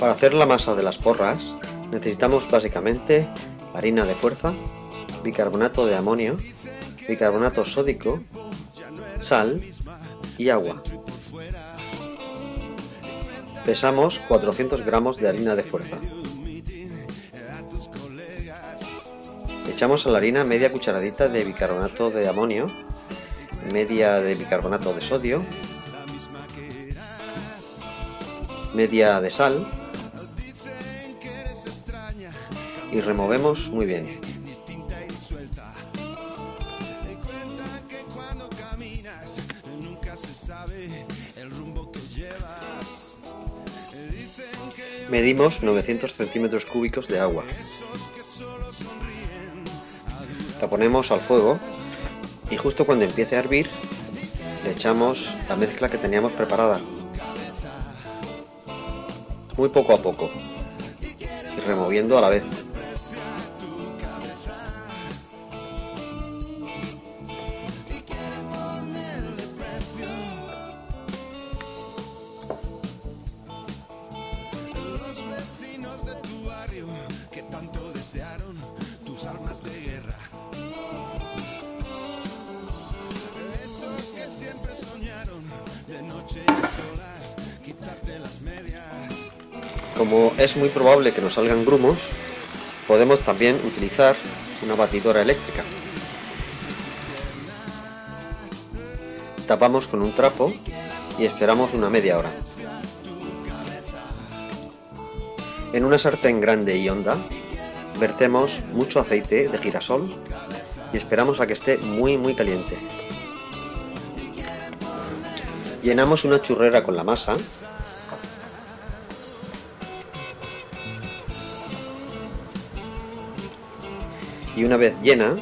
Para hacer la masa de las porras necesitamos básicamente harina de fuerza, bicarbonato de amonio, bicarbonato sódico, sal y agua. Pesamos 400 gramos de harina de fuerza. Echamos a la harina media cucharadita de bicarbonato de amonio, media de bicarbonato de sodio, media de sal y removemos muy bien. Medimos 900 centímetros cúbicos de agua. La ponemos al fuego y justo cuando empiece a hervir le echamos la mezcla que teníamos preparada. Muy poco a poco y removiendo a la vez. De tu barrio que tanto desearon tus armas de guerra. Esos que siempre soñaron de noche y solas quitarte las medias. Como es muy probable que nos salgan grumos, podemos también utilizar una batidora eléctrica. Tapamos con un trapo y esperamos una media hora. En una sartén grande y honda vertemos mucho aceite de girasol y esperamos a que esté muy muy caliente. Llenamos una churrera con la masa y una vez llena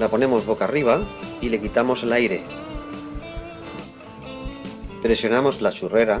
la ponemos boca arriba y le quitamos el aire. Presionamos la churrera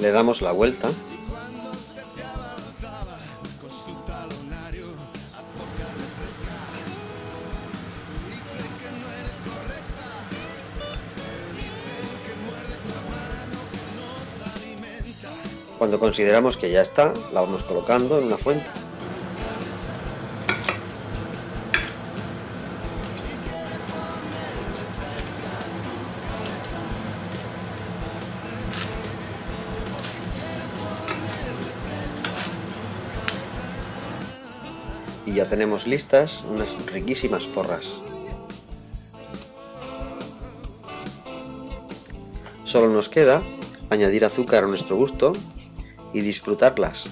Le damos la vuelta. Cuando consideramos que ya está, la vamos colocando en una fuente. Y ya tenemos listas unas riquísimas porras. Solo nos queda añadir azúcar a nuestro gusto y disfrutarlas.